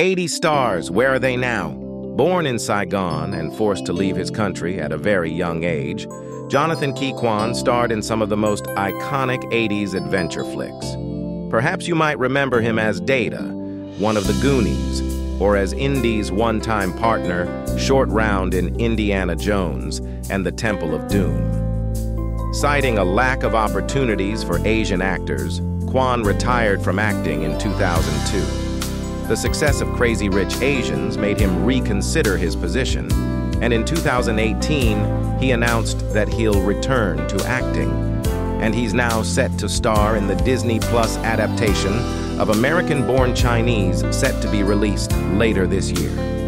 80 stars, where are they now? Born in Saigon and forced to leave his country at a very young age, Jonathan Ke Quan starred in some of the most iconic 80s adventure flicks. Perhaps you might remember him as Data, one of the Goonies, or as Indy's one-time partner, Short Round in Indiana Jones and the Temple of Doom. Citing a lack of opportunities for Asian actors, Quan retired from acting in 2002. The success of Crazy Rich Asians made him reconsider his position, and in 2018, he announced that he'll return to acting. And he's now set to star in the Disney Plus adaptation of American Born Chinese set to be released later this year.